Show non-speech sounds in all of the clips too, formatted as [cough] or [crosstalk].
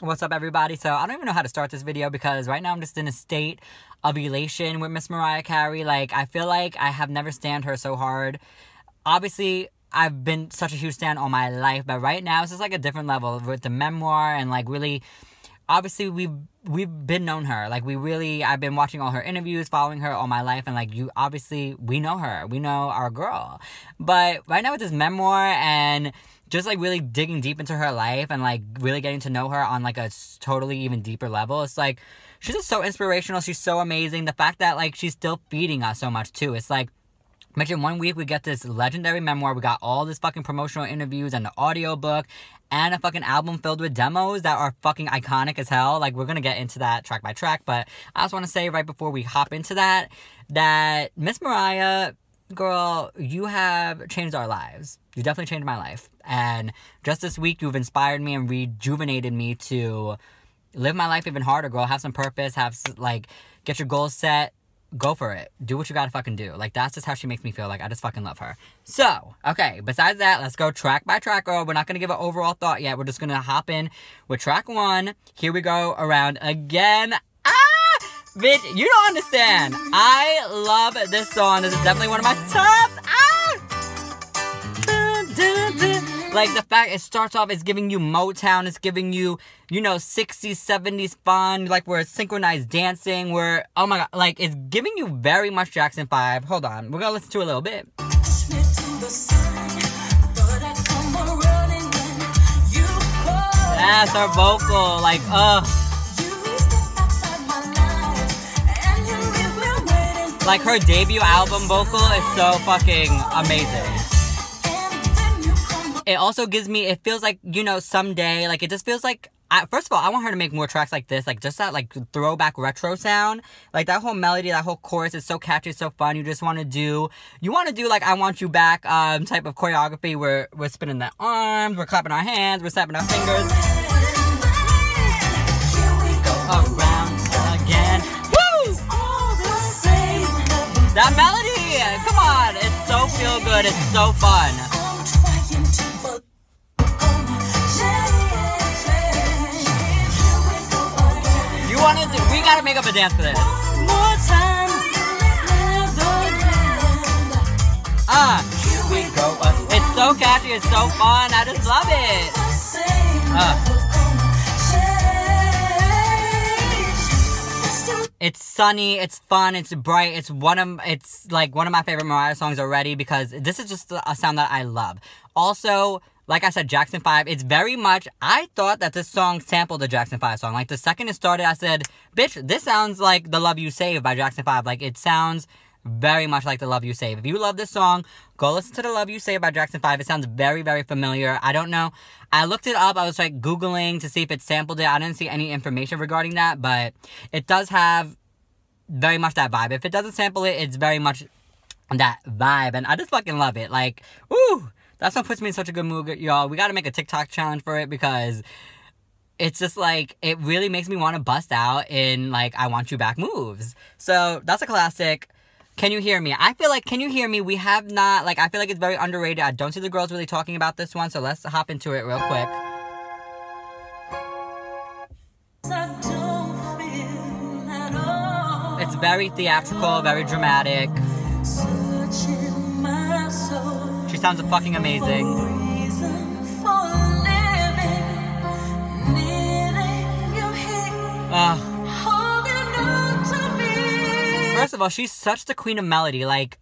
What's up, everybody? So, I don't even know how to start this video because right now I'm just in a state of elation with Miss Mariah Carey. Like, I feel like I have never stand her so hard. Obviously, I've been such a huge stand all my life, but right now it's just like a different level with the memoir and like really obviously we've we've been known her like we really i've been watching all her interviews following her all my life and like you obviously we know her we know our girl but right now with this memoir and just like really digging deep into her life and like really getting to know her on like a totally even deeper level it's like she's just so inspirational she's so amazing the fact that like she's still feeding us so much too it's like Imagine one week we get this legendary memoir, we got all this fucking promotional interviews and the audio book and a fucking album filled with demos that are fucking iconic as hell. Like we're gonna get into that track by track, but I just wanna say right before we hop into that, that Miss Mariah, girl, you have changed our lives. You definitely changed my life. And just this week you've inspired me and rejuvenated me to live my life even harder, girl. Have some purpose, have like get your goals set, go for it. Do what you gotta fucking do. Like, that's just how she makes me feel. Like, I just fucking love her. So, okay, besides that, let's go track by track, girl. We're not gonna give an overall thought yet. We're just gonna hop in with track one. Here we go around again. Ah! Bitch, you don't understand. I love this song. This is definitely one of my tops. Like the fact it starts off, it's giving you Motown, it's giving you, you know, 60s, 70s fun, like where it's synchronized dancing, where, oh my god, like it's giving you very much Jackson 5. Hold on, we're gonna listen to a little bit. That's her vocal, like, ugh. Like her debut album vocal is so fucking amazing it also gives me it feels like you know someday like it just feels like I, first of all i want her to make more tracks like this like just that like throwback retro sound. Like that whole melody that whole chorus is so catchy so fun. You just want to do you want to do like i want you back um type of choreography where we're spinning the arms we're clapping our hands we're snapping our fingers. That melody! Come on! It's so feel good. It's so fun a dance for this. More time. Ah, here we go. It's so catchy, it's so fun, I just love it. Uh. It's sunny, it's fun, it's bright, it's one of it's like one of my favorite Mariah songs already because this is just a sound that I love. Also, like I said, Jackson 5, it's very much, I thought that this song sampled the Jackson 5 song. Like, the second it started, I said, bitch, this sounds like The Love You Save by Jackson 5. Like, it sounds very much like The Love You Save. If you love this song, go listen to The Love You Save by Jackson 5. It sounds very, very familiar. I don't know. I looked it up. I was like Googling to see if it sampled it. I didn't see any information regarding that, but it does have very much that vibe. If it doesn't sample it, it's very much that vibe. And I just fucking love it. Like, woo! That what puts me in such a good mood, y'all. We gotta make a TikTok challenge for it because it's just like it really makes me want to bust out in like I want you back moves. So that's a classic. Can you hear me? I feel like can you hear me? We have not like I feel like it's very underrated. I don't see the girls really talking about this one, so let's hop into it real quick. It's very theatrical, very dramatic sounds fucking amazing. First of all, she's such the queen of melody. Like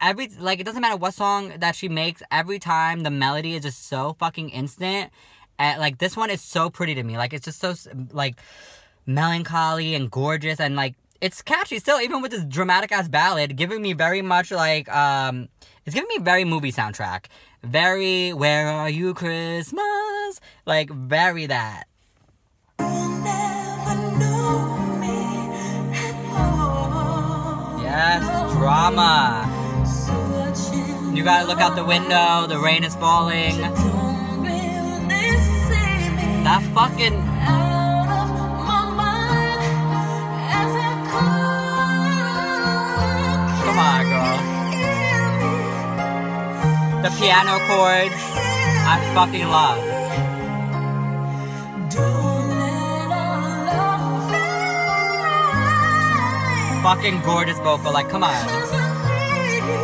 every like it doesn't matter what song that she makes. Every time the melody is just so fucking instant. And like this one is so pretty to me. Like it's just so like melancholy and gorgeous and like it's catchy still even with this dramatic ass ballad giving me very much like um it's giving me very movie soundtrack. Very Where Are You Christmas? Like very that. Yes, drama. You gotta look out the window, the rain is falling. That fucking The piano chords, I fucking love. fucking gorgeous vocal. Like, come on.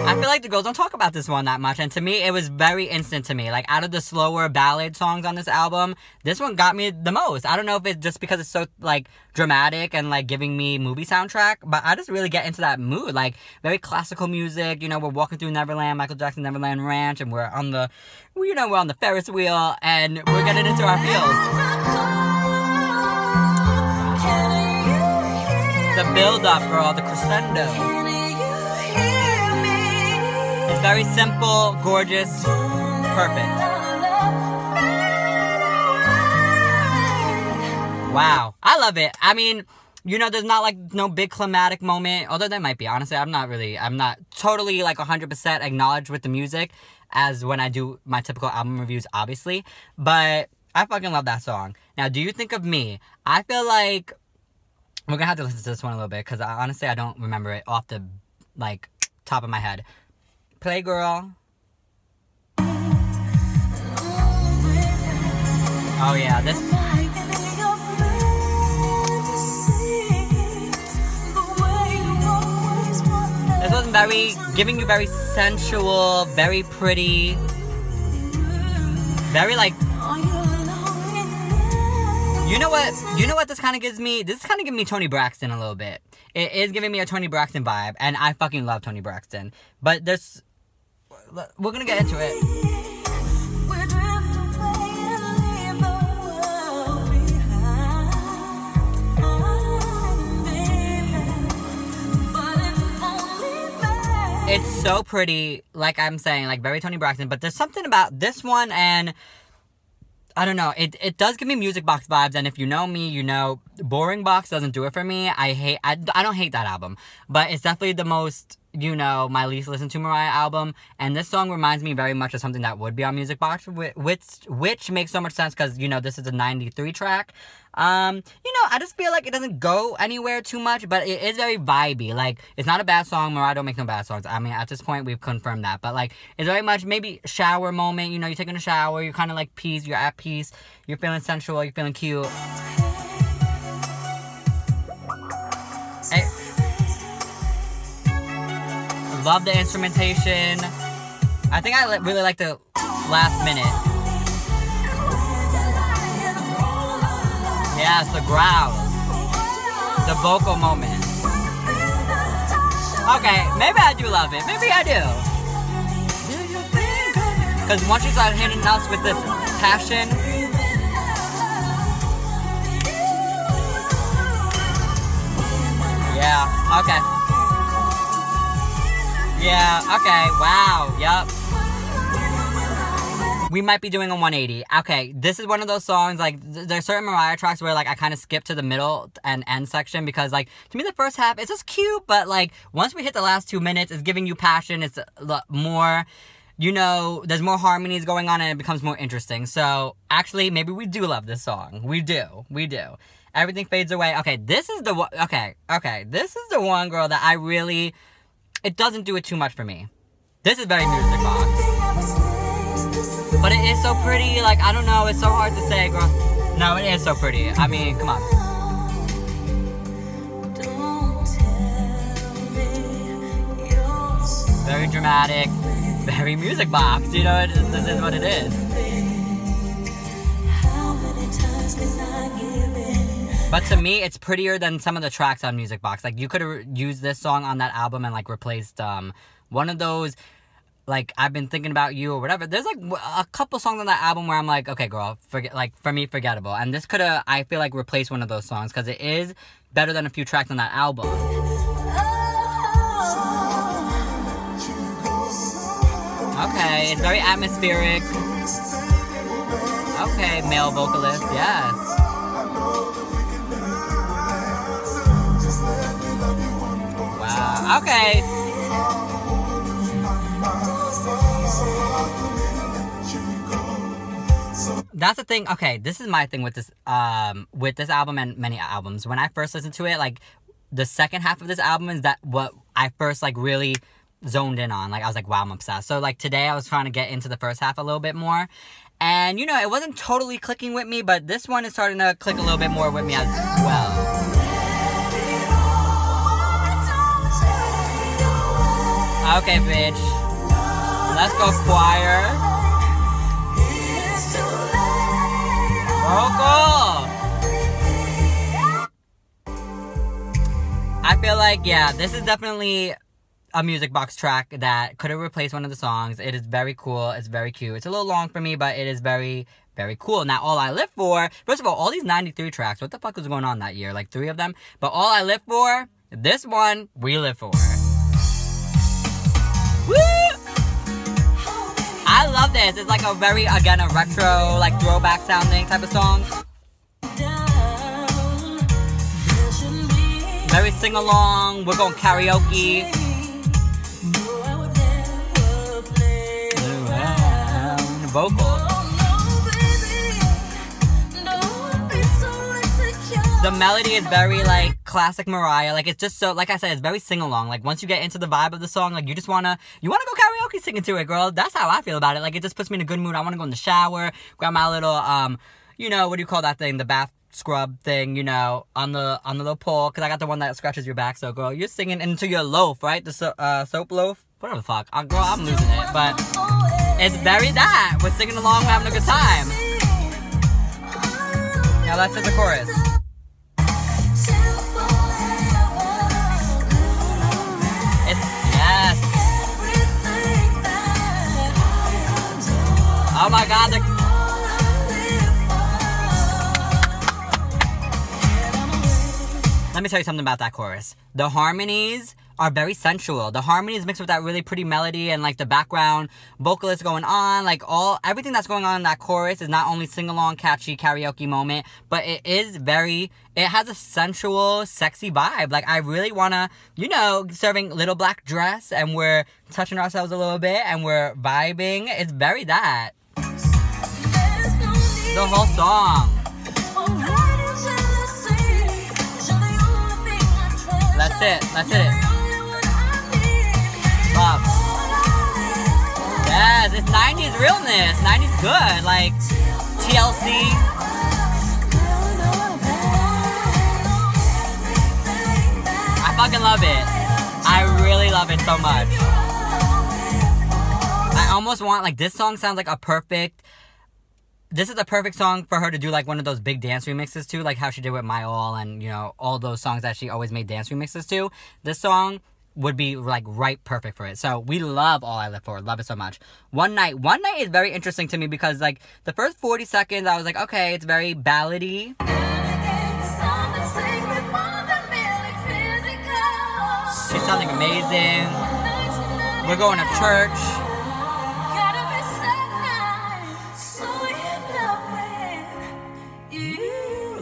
I feel like the girls don't talk about this one that much, and to me, it was very instant to me. Like, out of the slower ballad songs on this album, this one got me the most. I don't know if it's just because it's so, like, dramatic and, like, giving me movie soundtrack, but I just really get into that mood. Like, very classical music, you know, we're walking through Neverland, Michael Jackson Neverland Ranch, and we're on the, you know, we're on the Ferris wheel, and we're getting into our feels. The build up, girl, the crescendo. It's very simple, gorgeous, perfect. Wow. I love it. I mean, you know, there's not like no big climatic moment, although there might be. Honestly, I'm not really, I'm not totally like 100% acknowledged with the music as when I do my typical album reviews, obviously. But I fucking love that song. Now, do you think of me? I feel like we're gonna have to listen to this one a little bit because honestly, I don't remember it off the like top of my head. Playgirl. Oh yeah, this. This was very giving you very sensual, very pretty, very like. You know what? You know what this kind of gives me? This is kind of giving me Toni Braxton a little bit. It is giving me a Toni Braxton vibe, and I fucking love Toni Braxton. But there's we're gonna get into it. It's so pretty, like I'm saying, like very Toni Braxton, but there's something about this one and I don't know. It it does give me music box vibes, and if you know me, you know boring box doesn't do it for me. I hate. I, I don't hate that album, but it's definitely the most you know, my least listened to Mariah album, and this song reminds me very much of something that would be on Music Box, which which makes so much sense because you know this is a '93 track. Um, you know, I just feel like it doesn't go anywhere too much, but it is very vibey. Like, it's not a bad song. Mariah don't make no bad songs. I mean, at this point, we've confirmed that. But like, it's very much maybe shower moment. You know, you're taking a shower, you're kind of like peace, you're at peace, you're feeling sensual, you're feeling cute. Hey. Love the instrumentation. I think I really like the last minute. Yes, the growls. The vocal moment. Okay, maybe I do love it. Maybe I do. Because once you start hitting us with this passion, yeah, okay. Yeah, okay, wow, yep. We might be doing a 180. Okay, this is one of those songs, like, th- there's certain Mariah tracks where, like, I kind of skip to the middle and end section because, like, to me, the first half is just cute, but, like, once we hit the last two minutes, it's giving you passion, it's more you know, there's more harmonies going on and it becomes more interesting. So, actually, maybe we do love this song. We do. We do. Everything fades away. Okay, this is the one. Okay, okay. This is the one girl that I really it doesn't do it too much for me. This is very music box. But it is so pretty, like, I don't know, it's so hard to say, girl. No, it is so pretty. I mean, come on. Very dramatic, very music box, you know, it, this is what it is. But to me, it's prettier than some of the tracks on Music Box. Like you could have used this song on that album and like replaced um one of those like I've been thinking about you or whatever. There's like a couple songs on that album where I'm like, okay, girl, forget like for me, forgettable. And this could have I feel like replaced one of those songs because it is better than a few tracks on that album. Okay, it's very atmospheric. Okay, male vocalist, yes. Okay. That's the thing. Okay, this is my thing with this um with this album and many albums. When I first listened to it, like the second half of this album is that what I first like really zoned in on. Like I was like, wow, I'm obsessed. So like today I was trying to get into the first half a little bit more. And you know, it wasn't totally clicking with me, but this one is starting to click a little bit more with me as well. Okay, bitch. Let's go, choir. Vocal. I feel like, yeah, this is definitely a music box track that could have replaced one of the songs. It is very cool. It's very cute. It's a little long for me, but it is very, very cool. Now, All I Live For, first of all, all these 93 tracks, what the fuck was going on that year? Like three of them? But All I Live For, this one, we live for. Woo! I love this. It's like a very, again, a retro, like throwback sounding type of song. Very sing along. We're going karaoke. Vocals. The melody is very like classic Mariah. Like it's just so like I said, it's very sing along. Like once you get into the vibe of the song, like you just wanna you wanna go karaoke singing to it, girl. That's how I feel about it. Like it just puts me in a good mood. I wanna go in the shower, grab my little um, you know, what do you call that thing? The bath scrub thing, you know, on the on the little pole, cause I got the one that scratches your back. So, girl, you're singing into your loaf, right? The so, uh, soap loaf, whatever the fuck. Uh, girl, I'm losing it, but it's very that. We're singing along, we're having a good time. Now let's hit the chorus. Oh my God, the Let me tell you something about that chorus. The harmonies are very sensual. The harmonies mixed with that really pretty melody and like the background vocalist going on, like all everything that's going on in that chorus is not only sing along catchy karaoke moment, but it is very it has a sensual, sexy vibe. Like I really wanna, you know, serving little black dress and we're touching ourselves a little bit and we're vibing. It's very that. The whole song. That's it. That's it. Love. Yes, it's 90s realness. 90s good. Like TLC. I fucking love it. I really love it so much. I almost want, like, this song sounds like a perfect this is a perfect song for her to do like one of those big dance remixes to, like how she did with My All and you know all those songs that she always made dance remixes to. This song would be like right perfect for it. So we love All I Live For, love it so much. One Night, One Night is very interesting to me because like the first 40 seconds I was like, okay, it's very ballady. She's sounding amazing. We're going to church.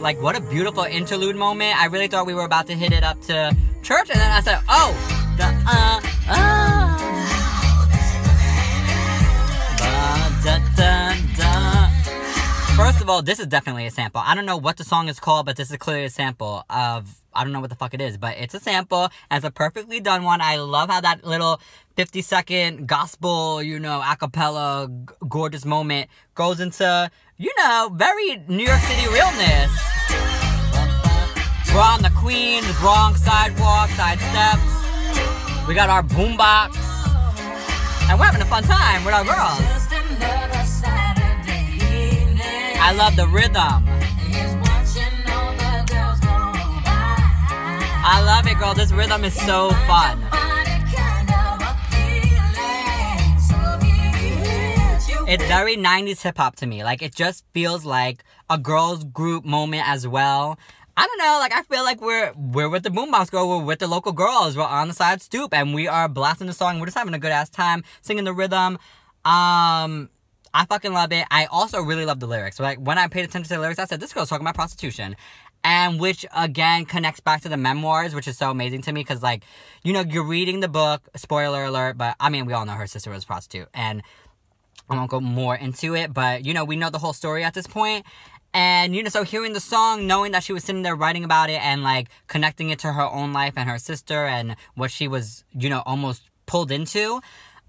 Like what a beautiful interlude moment. I really thought we were about to hit it up to church, and then I said, oh, the uh, uh. First of all, this is definitely a sample. I don't know what the song is called, but this is clearly a sample of I don't know what the fuck it is, but it's a sample and it's a perfectly done one. I love how that little 50 second gospel, you know, acapella gorgeous moment goes into, you know, very New York City realness. We're on the Queens, Bronx sidewalk, side steps. We got our boombox. And we're having a fun time with our girls. I love the rhythm. I love it, girl. This rhythm is so fun. It's very 90s hip hop to me. Like, it just feels like a girls' group moment as well. I don't know, like I feel like we're we're with the boombox girl, we're with the local girls, we're on the side stoop, and we are blasting the song. We're just having a good ass time singing the rhythm. Um, I fucking love it. I also really love the lyrics. Like when I paid attention to the lyrics, I said this girl's talking about prostitution, and which again connects back to the memoirs, which is so amazing to me because like you know you're reading the book. Spoiler alert, but I mean we all know her sister was a prostitute, and I won't go more into it, but you know we know the whole story at this point and, you know, so hearing the song, knowing that she was sitting there writing about it and, like, connecting it to her own life and her sister and what she was, you know, almost pulled into,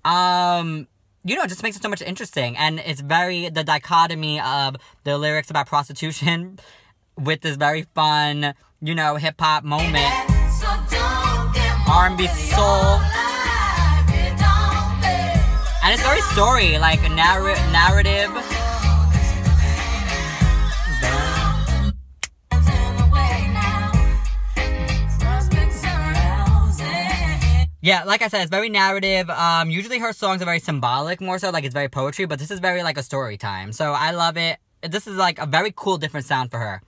um, you know, it just makes it so much interesting. And it's very, the dichotomy of the lyrics about prostitution [laughs] with this very fun, you know, hip hop moment. R&B soul. And it's very story, like a narr- narrative. Yeah, like I said, it's very narrative. Um, usually her songs are very symbolic, more so like it's very poetry, but this is very like a story time. So I love it. This is like a very cool, different sound for her.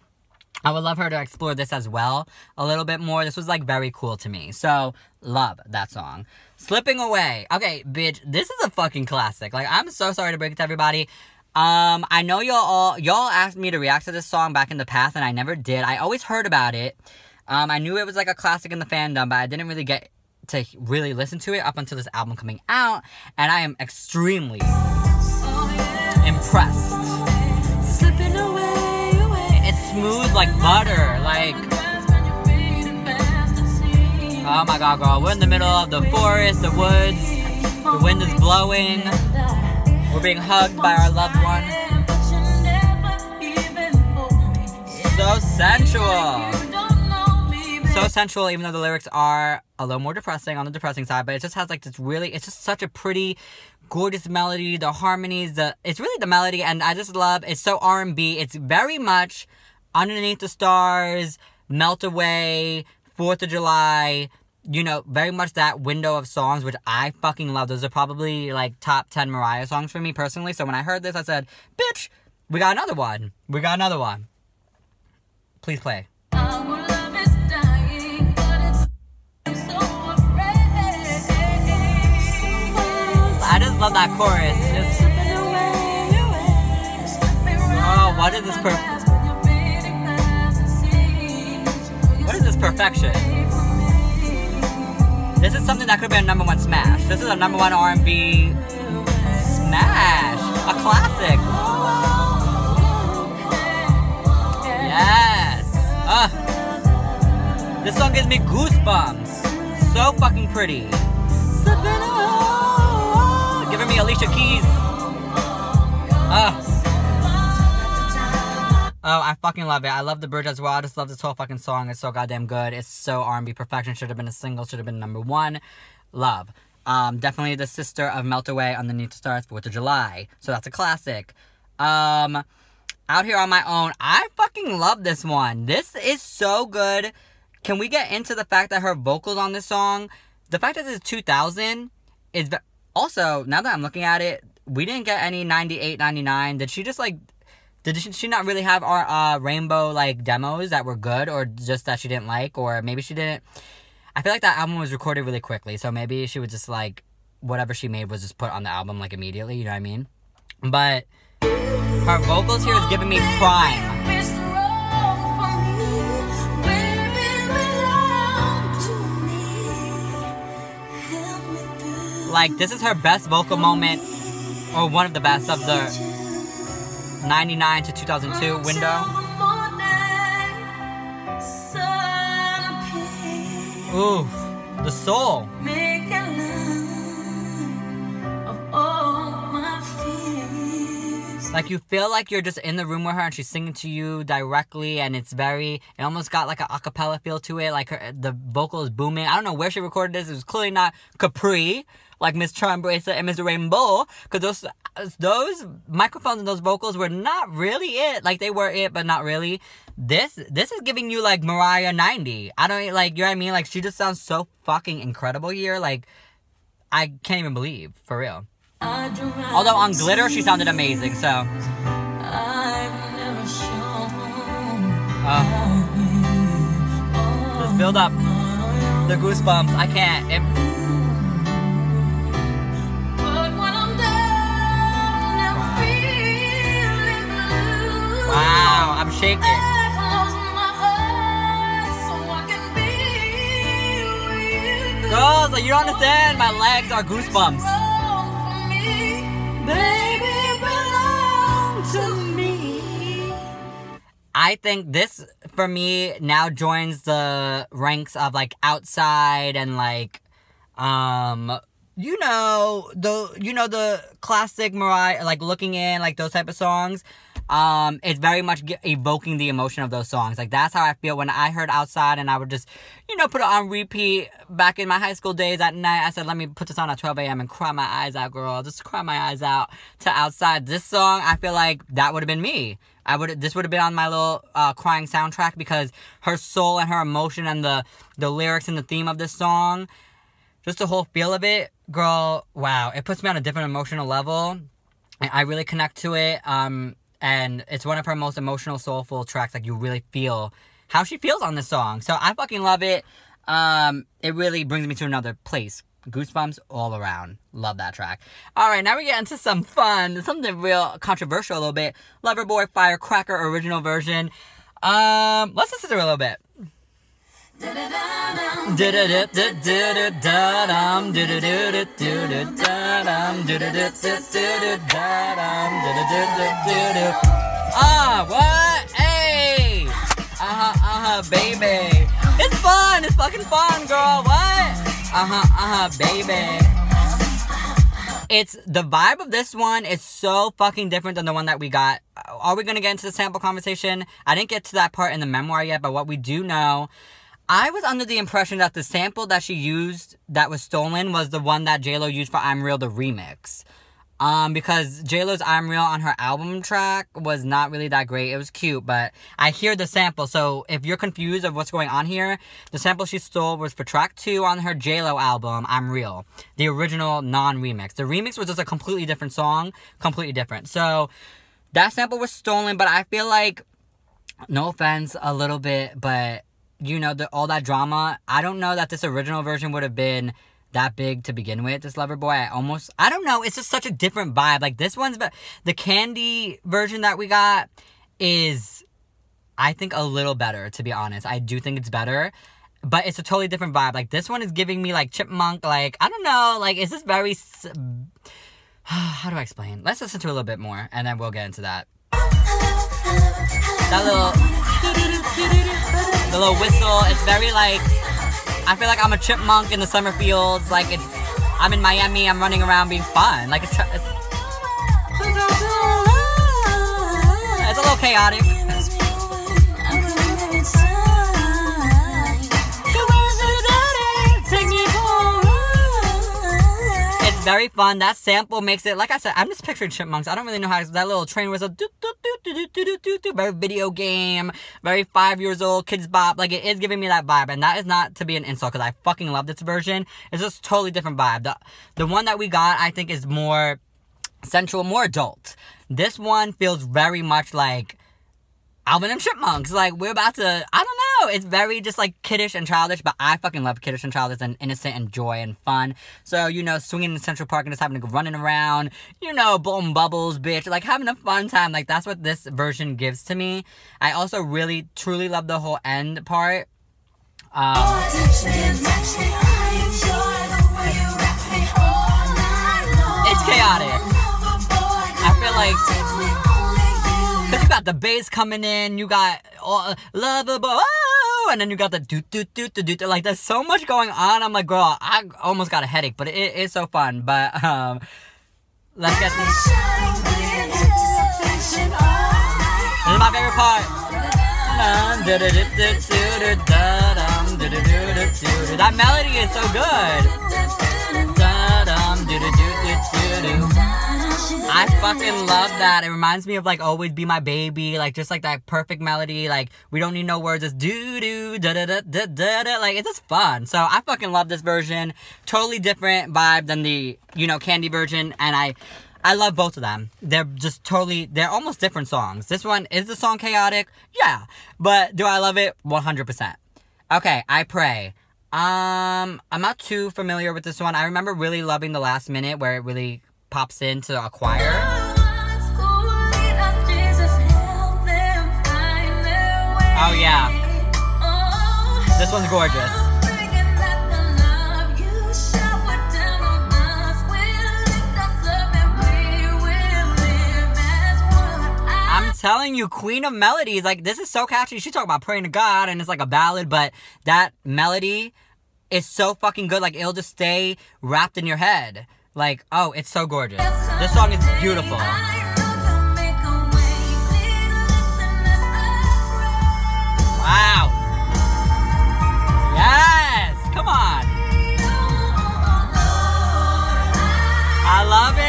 I would love her to explore this as well a little bit more. This was like very cool to me. So love that song. Slipping away. Okay, bitch, this is a fucking classic. Like I'm so sorry to break it to everybody. Um, I know y'all all y'all asked me to react to this song back in the past, and I never did. I always heard about it. Um, I knew it was like a classic in the fandom, but I didn't really get to really listen to it up until this album coming out, and I am extremely impressed. Slipping away, away. It's smooth like butter, like. Oh my god, girl, we're in the middle of the forest, the woods, the wind is blowing, we're being hugged by our loved one. So sensual so sensual, even though the lyrics are a little more depressing on the depressing side, but it just has like this really, it's just such a pretty, gorgeous melody. The harmonies, the it's really the melody, and I just love. It's so R and B. It's very much underneath the stars, melt away, Fourth of July. You know, very much that window of songs, which I fucking love. Those are probably like top 10 Mariah songs for me personally. So when I heard this, I said, bitch, we got another one. We got another one. Please play. Love that chorus. Just, oh, what is this? What is this perfection? This is something that could be a number one smash. This is a number one R&B smash, a classic. Yes. Uh, this song gives me goosebumps. So fucking pretty Alicia Keys. Uh. Oh, I fucking love it. I love the bridge as well. I just love this whole fucking song. It's so goddamn good. It's so R&B perfection. Should have been a single. Should have been number one. Love. Um, definitely the sister of Melt Away Underneath the Need to Stars, 4th of July. So that's a classic. Um, out here on my own, I fucking love this one. This is so good. Can we get into the fact that her vocals on this song, the fact that it's 2000 is also, now that I'm looking at it, we didn't get any 98, 99. Did she just like did she not really have our uh, rainbow like demos that were good or just that she didn't like or maybe she didn't I feel like that album was recorded really quickly, so maybe she would just like whatever she made was just put on the album like immediately, you know what I mean? But her vocals here is giving me prime. Like, this is her best vocal moment, or one of the best of the 99 to 2002 window. Ooh, the soul. Like you feel like you're just in the room with her and she's singing to you directly and it's very it almost got like an acapella feel to it like her the vocal is booming. I don't know where she recorded this. It was clearly not Capri like Miss Charm Bracelet and Miss Rainbow, because those those microphones and those vocals were not really it. Like they were it, but not really. This this is giving you like Mariah ninety. I don't like you know what I mean. Like she just sounds so fucking incredible here. Like I can't even believe for real. Although on glitter she sounded amazing. So. Uh, let's build up the goosebumps. I can't. It, shaking. Girls, you don't understand. My legs are goosebumps. I think this for me now joins the ranks of like outside and like um you know the you know the classic Mariah like looking in like those type of songs Um, it's very much evoking the emotion of those songs. Like that's how I feel when I heard Outside, and I would just, you know, put it on repeat. Back in my high school days at night, I said, "Let me put this on at 12 a.m. and cry my eyes out, girl. Just cry my eyes out." To Outside, this song, I feel like that would have been me. I would this would have been on my little uh, crying soundtrack because her soul and her emotion and the the lyrics and the theme of this song, just the whole feel of it, girl. Wow, it puts me on a different emotional level. I really connect to it. Um, and it's one of her most emotional, soulful tracks. Like you really feel how she feels on this song. So I fucking love it. Um, it really brings me to another place. Goosebumps all around. Love that track. All right, now we get into some fun, something real controversial a little bit. Loverboy Firecracker original version. Um, let's listen to it a little bit. Ah, what? Hey! Uh-huh, uh-huh, baby. It's fun. It's fucking fun, girl. What? Uh-huh, uh-huh, baby. It's the vibe of this one is so fucking different than the one that we got. Are we gonna get into the sample conversation? I didn't get to that part in the memoir yet, but what we do know, I was under the impression that the sample that she used that was stolen was the one that JLo used for I'm Real the remix. Um, because JLo's I'm Real on her album track was not really that great. It was cute, but I hear the sample. So if you're confused of what's going on here, the sample she stole was for track two on her JLo album, I'm Real. The original non-remix. The remix was just a completely different song, completely different. So that sample was stolen, but I feel like, no offense, a little bit, but you know, the, all that drama, I don't know that this original version would have been that big to begin with. This lover boy, I almost, I don't know. It's just such a different vibe. Like this one's, but the candy version that we got is, I think, a little better. To be honest, I do think it's better, but it's a totally different vibe. Like this one is giving me like chipmunk. Like I don't know. Like is this very? [sighs] How do I explain? Let's listen to a little bit more, and then we'll get into that. That little, the little whistle. It's very like. I feel like I'm a chipmunk in the summer fields. Like it's, I'm in Miami. I'm running around being fun. Like it's, it's, it's a little chaotic. Very fun. That sample makes it. Like I said, I'm just picturing chipmunks. I don't really know how that little train whistle. Do, do, do, do, do, do, do, do, very video game. Very five years old Kidz Bop. Like it is giving me that vibe, and that is not to be an insult because I fucking love this version. It's just totally different vibe. The the one that we got, I think, is more sensual, more adult. This one feels very much like Alvin and Chipmunks. Like we're about to, I don't know. It's very just like kiddish and childish, but I fucking love kiddish and childish and innocent and joy and fun. So you know, swinging in Central Park and just having to running around, you know, blowing bubbles, bitch, like having a fun time. Like that's what this version gives to me. I also really truly love the whole end part. Um, it's chaotic. I feel like You got the bass coming in, you got uh, lovable, oh, and then you got the do do do do do. Like there's so much going on. I'm like, girl, I almost got a headache, but it is so fun. But um, let's get this. This is my favorite part. That melody is so good. I fucking love that. It reminds me of like always be my baby, like just like that perfect melody. Like we don't need no words, it's do do da da da da da da. Like it's just fun. So I fucking love this version. Totally different vibe than the you know candy version, and I. I love both of them. They're just totally, they're almost different songs. This one, is the song chaotic? Yeah. But do I love it? 100%. Okay, I pray. Um, I'm not too familiar with this one. I remember really loving the last minute where it really pops into a choir. Oh yeah. This one's gorgeous. I'm telling you, Queen of Melodies, like this is so catchy. She talk about praying to God and it's like a ballad, but that melody is so fucking good. Like it'll just stay wrapped in your head. Like, oh, it's so gorgeous. This song is beautiful. Wow. Yes, come on. I love it.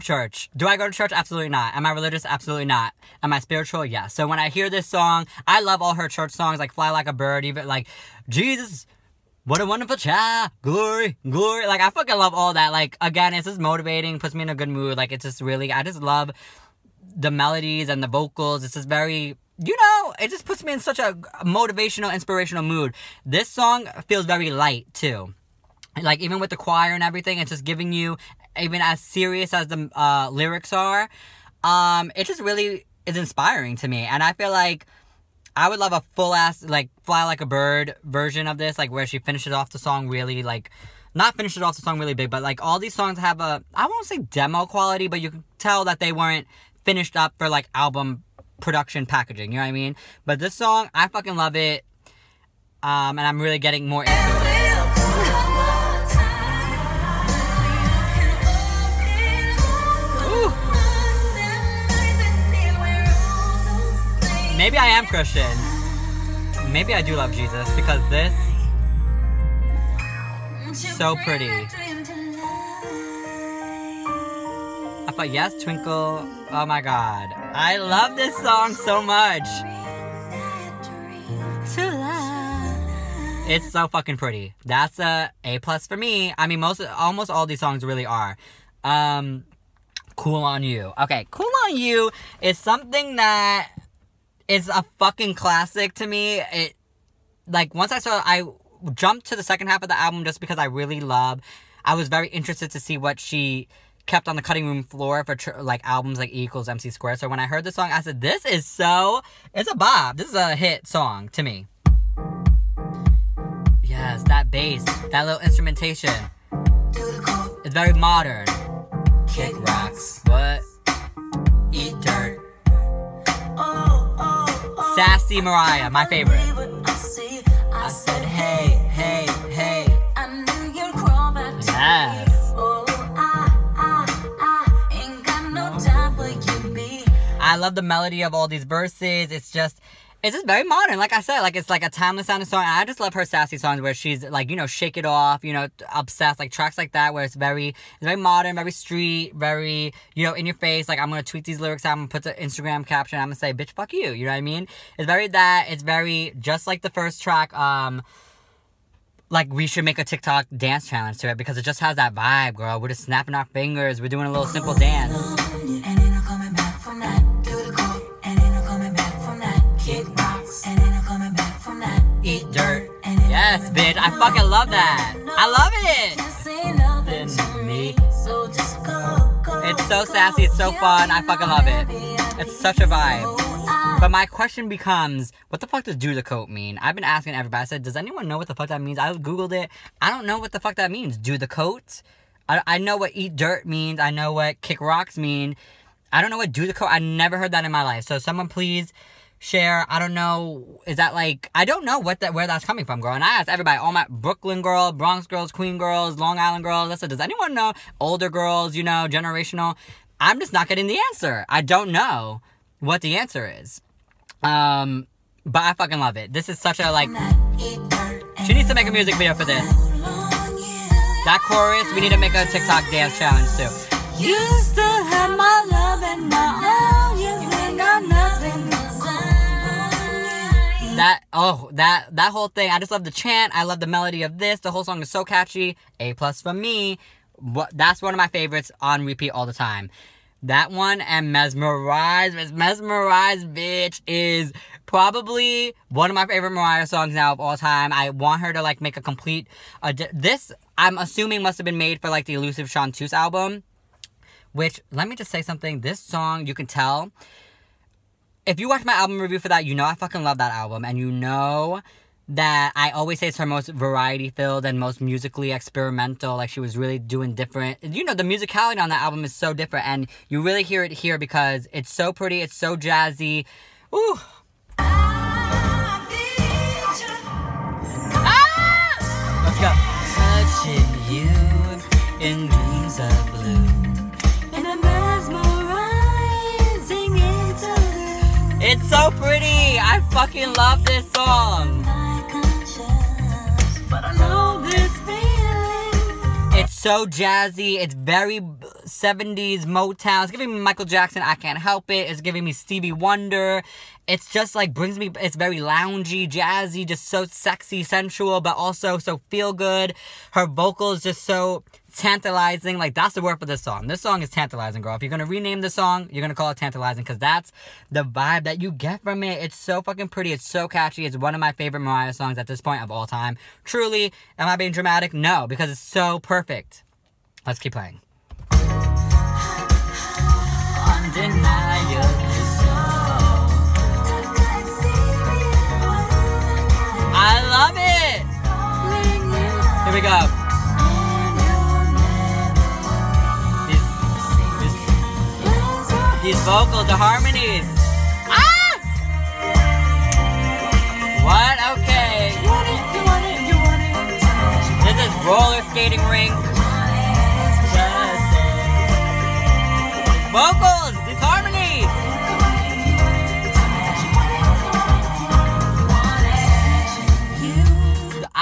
Church. Do I go to church? Absolutely not. Am I religious? Absolutely not. Am I spiritual? Yes. So when I hear this song, I love all her church songs, like Fly Like a Bird, even like Jesus. What a wonderful child. Glory, glory. Like, I fucking love all that. Like, again, it's just motivating, puts me in a good mood. Like, it's just really, I just love the melodies and the vocals. It's just very, you know, it just puts me in such a motivational, inspirational mood. This song feels very light, too. Like, even with the choir and everything, it's just giving you, even as serious as the uh, lyrics are, um, it just really is inspiring to me. And I feel like, I would love a full ass like fly like a bird version of this, like where she finishes off the song really like not finishes off the song really big, but like all these songs have a I won't say demo quality, but you can tell that they weren't finished up for like album production packaging, you know what I mean? But this song, I fucking love it. Um, and I'm really getting more into it. Maybe I am Christian. Maybe I do love Jesus because this so pretty. I thought yes, Twinkle. Oh my god. I love this song so much. It's so fucking pretty. That's a A plus for me. I mean most almost all these songs really are. Um Cool on You. Okay, Cool on You is something that is a fucking classic to me. It like once I saw I jumped to the second half of the album just because I really love. I was very interested to see what she kept on the cutting room floor for tr- like albums like E equals MC squared. So when I heard the song, I said, "This is so it's a bob. This is a hit song to me." Yes, that bass, that little instrumentation. It's very modern. Kick rocks. What? Eat dirt. Sassy Mariah, my favorite. I said, hey, hey, hey. Yes. I love the melody of all these verses. It's just, it's just very modern. Like I said, like it's like a timeless sounding song. I just love her sassy songs where she's like, you know, shake it off, you know, obsessed, like tracks like that where it's very, it's very modern, very street, very, you know, in your face. Like I'm gonna tweet these lyrics out, I'm gonna put the Instagram caption, I'm gonna say, bitch, fuck you. You know what I mean? It's very that. It's very just like the first track. Um, like we should make a TikTok dance challenge to it because it just has that vibe, girl. We're just snapping our fingers. We're doing a little simple dance. Yes, bitch. I fucking love that. I love it. It's so sassy. It's so fun. I fucking love it. It's such a vibe. But my question becomes, what the fuck does do the coat mean? I've been asking everybody. I said, does anyone know what the fuck that means? I googled it. I don't know what the fuck that means. Do the coat? I, I know what eat dirt means. I know what kick rocks mean. I don't know what do the coat. I never heard that in my life. So someone please share. I don't know. Is that like I don't know what that where that's coming from, girl. And I asked everybody, all my Brooklyn girl, Bronx girls, Queen girls, Long Island girls. I said, does anyone know older girls? You know, generational. I'm just not getting the answer. I don't know what the answer is. Um, but I fucking love it. This is such a like. She needs to make a music video for this. That chorus, we need to make a TikTok dance challenge too. You still have my love and my own. That oh that that whole thing. I just love the chant. I love the melody of this. The whole song is so catchy. A plus from me. What that's one of my favorites on repeat all the time. That one and Mesmerize, Mesmerize, bitch, is probably one of my favorite Mariah songs now of all time. I want her to like make a complete. Uh, this I'm assuming must have been made for like the Elusive Sean Chanteuse album. Which let me just say something. This song you can tell. If you watch my album review for that, you know I fucking love that album, and you know that I always say it's her most variety filled and most musically experimental. Like she was really doing different. You know, the musicality on that album is so different, and you really hear it here because it's so pretty, it's so jazzy. Ooh. Let's go. Touching you in dreams of blue. It's so pretty. I fucking love this song. It's so jazzy. It's very 70s Motown. It's giving me Michael Jackson, I Can't Help It. It's giving me Stevie Wonder. It's just like brings me, it's very loungy, jazzy, just so sexy, sensual, but also so feel good. Her vocals just so tantalizing. Like that's the word for this song. This song is tantalizing, girl. If you're gonna rename the song, you're gonna call it tantalizing because that's the vibe that you get from it. It's so fucking pretty. It's so catchy. It's one of my favorite Mariah songs at this point of all time. Truly, am I being dramatic? No, because it's so perfect. Let's keep playing. I love it. Here we go. These, vocals, the harmonies. Ah! What? Okay. This is roller skating ring. Vocals,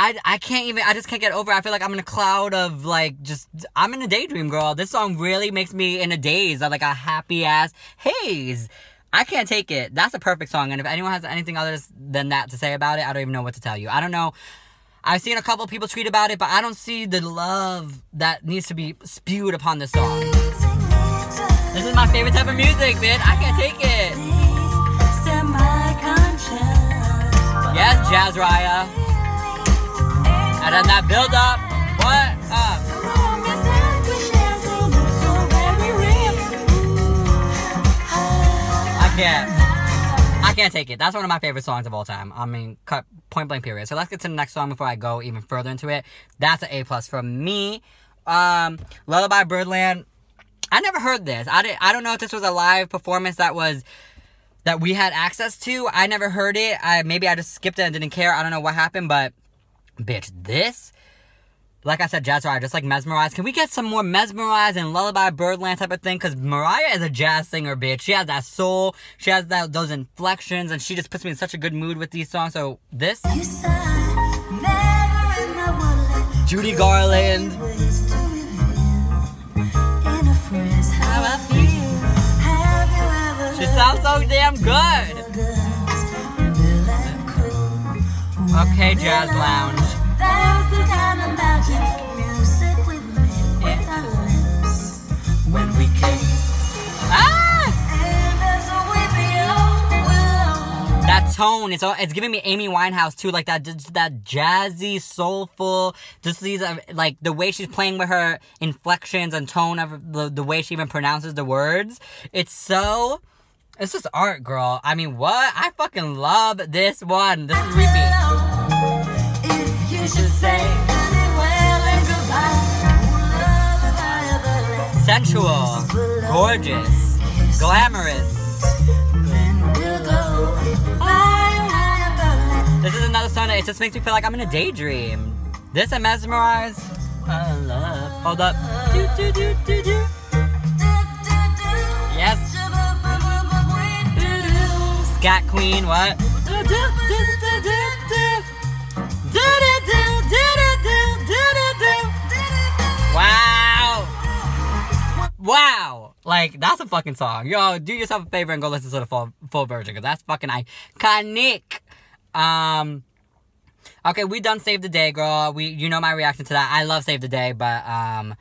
I, I can't even I just can't get over it. I feel like I'm in a cloud of like just I'm in a daydream girl. This song really makes me in a daze of like a happy ass haze. I can't take it. That's a perfect song. And if anyone has anything other than that to say about it, I don't even know what to tell you. I don't know. I've seen a couple people tweet about it, but I don't see the love that needs to be spewed upon this song. This is my favorite type of music, man. I can't take it. Yes, Jazz Raya. And then that build up. What up? I can't. I can't take it. That's one of my favorite songs of all time. I mean, cut point blank period. So let's get to the next song before I go even further into it. That's an A plus from me. Um, Lullaby Birdland. I never heard this. I did, I don't know if this was a live performance that was that we had access to. I never heard it. I maybe I just skipped it and didn't care. I don't know what happened, but bitch, this like I said, Jazz Mariah, just like Mesmerized. Can we get some more Mesmerized and Lullaby Birdland type of thing? Because Mariah is a jazz singer, bitch. She has that soul. She has that those inflections, and she just puts me in such a good mood with these songs. So this, Judy Garland. She sounds so damn good. Okay, Jazz Lounge. Tone, it's all, it's giving me Amy Winehouse too, like that just that jazzy, soulful, just these uh, like the way she's playing with her inflections and tone of the the way she even pronounces the words. It's so it's just art, girl. I mean, what? I fucking love this one. This is repeat. You should say sensual, gorgeous, glamorous. This is another song that it just makes me feel like I'm in a daydream. This and Mesmerize. I love. Hold up. Do, do, do, do, do. Yes. Scat Queen, what? Wow. Wow. Like, that's a fucking song. Yo, do yourself a favor and go listen to the full, full version, because that's fucking iconic. Um, okay, we done Save the Day, girl. We, you know my reaction to that. I love Save the Day, but, um,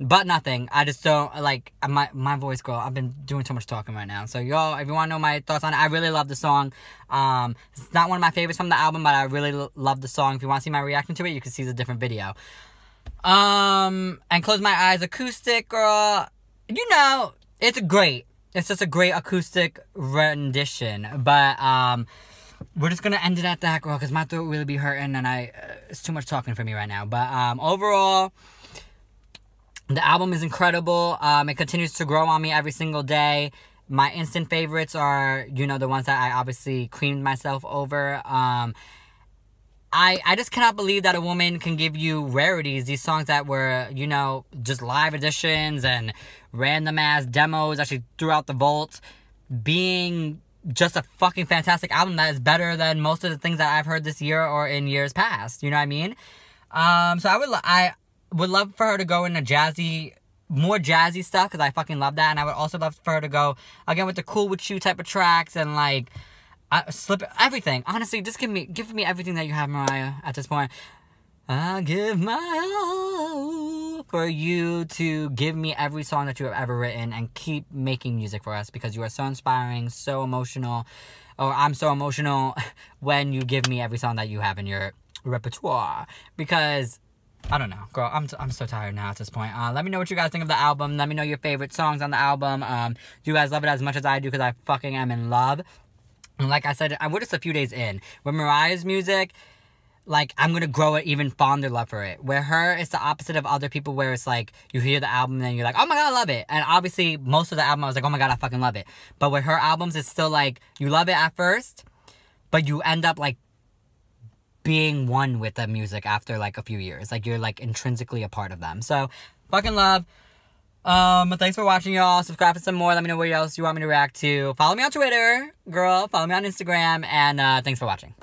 but nothing. I just don't, like, my, my voice, girl, I've been doing too much talking right now. So, y'all, if you want to know my thoughts on it, I really love the song. Um, it's not one of my favorites from the album, but I really love the song. If you want to see my reaction to it, you can see the different video. Um, and Close My Eyes acoustic, girl. You know, it's great. It's just a great acoustic rendition. But, um, we're just gonna end it at that, girl, because my throat really be hurting, and I uh, it's too much talking for me right now. But um, overall, the album is incredible. Um, it continues to grow on me every single day. My instant favorites are, you know, the ones that I obviously creamed myself over. Um, I, I just cannot believe that a woman can give you rarities, these songs that were, you know, just live editions and random ass demos that she threw out the vault, being just a fucking fantastic album that is better than most of the things that I've heard this year or in years past. You know what I mean? Um, so I would I would love for her to go in a jazzy more jazzy stuff because I fucking love that, and I would also love for her to go again with the cool with you type of tracks and like uh, slip everything. Honestly, just give me give me everything that you have, Mariah. At this point, I give my all for you to give me every song that you have ever written and keep making music for us because you are so inspiring, so emotional. Or I'm so emotional [laughs] when you give me every song that you have in your repertoire because I don't know, girl. I'm, I'm so tired now at this point. Uh, let me know what you guys think of the album. Let me know your favorite songs on the album. Um, do you guys love it as much as I do? Because I fucking am in love. And like I said, we're just a few days in. With Mariah's music, like I'm gonna grow an even fonder love for it. Where her, it's the opposite of other people, where it's like you hear the album and you're like, oh my god, I love it. And obviously, most of the album, I was like, oh my god, I fucking love it. But with her albums, it's still like you love it at first, but you end up like being one with the music after like a few years. Like you're like intrinsically a part of them. So fucking love. Um, thanks for watching, y'all. Subscribe for some more. Let me know what else you want me to react to. Follow me on Twitter, girl. Follow me on Instagram, and uh, thanks for watching.